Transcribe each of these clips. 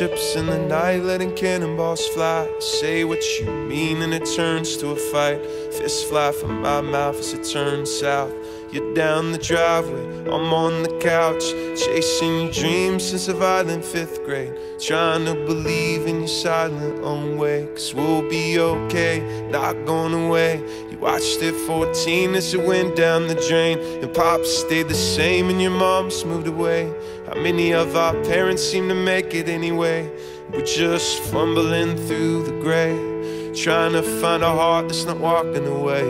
in the night, letting cannonballs fly. Say what you mean, and it turns to a fight. Fists fly from my mouth as it turns south. You're down the driveway, I'm on the couch, chasing your dreams since a violent fifth grade. Trying to believe in your silent own way, cause we'll be okay, not going away. You watched it 14 as it went down the drain, and pops stayed the same, and your mom's moved away. How many of our parents seem to make it anyway? We're just fumbling through the gray. Trying to find a heart that's not walking away.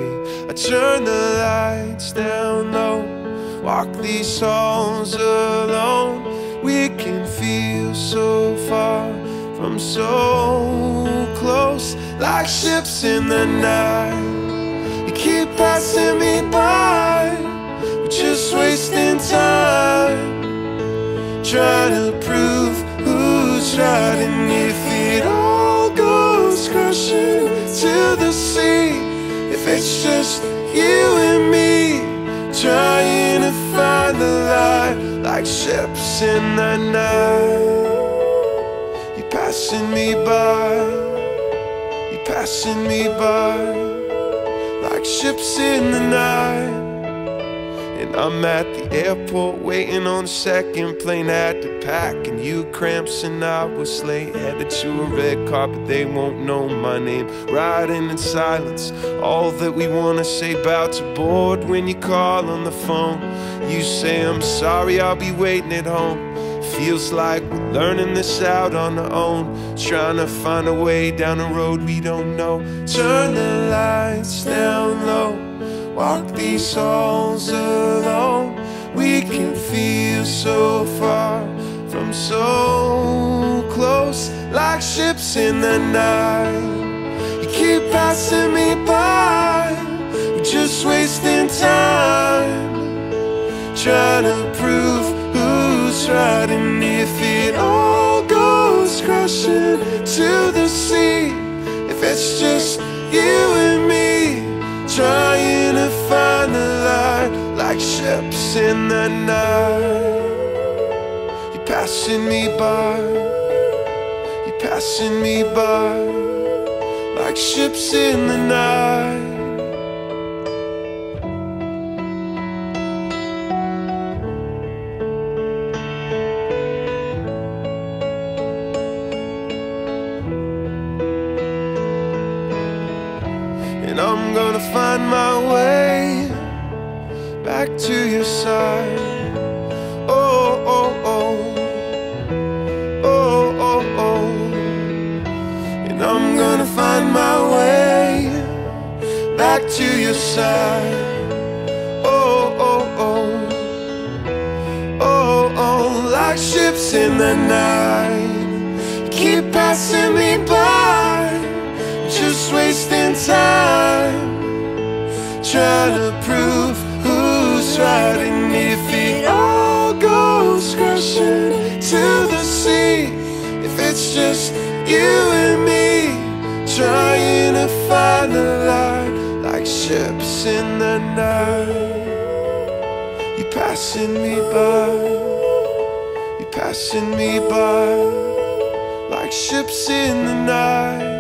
I turn the lights down low, walk these halls alone. We can feel so far from so close, like ships in the night. You keep passing me by, we're just wasting time. Trying to prove who's right and if the sea. If it's just you and me, trying to find the light like ships in the night. you're passing me by, you're passing me by like ships in the night. And I'm at the airport waiting on a second plane. Had to pack and you cramps and I was late. Headed to a red carpet, they won't know my name. Riding in silence, all that we wanna say about to board when you call on the phone. You say I'm sorry, I'll be waiting at home. Feels like we're learning this out on our own. Trying to find a way down a road we don't know. Turn the lights down low. Walk these halls alone. We can feel so far from so close, like ships in the night. You keep passing me by, just wasting time. Trying to prove who's right, and if it all goes crashing to the sea, if it's just you and me like ships in the night. You're passing me by, you're passing me by like ships in the night. And I'm gonna find my way back to your side. Oh, oh, oh. Oh, oh, oh. And I'm gonna find my way back to your side. Oh, oh, oh. Oh, oh. Like ships in the night. Keep passing me by just wasting time trying to prove it's just you and me trying to find the light like ships in the night. You're passing me by You're passing me by like ships in the night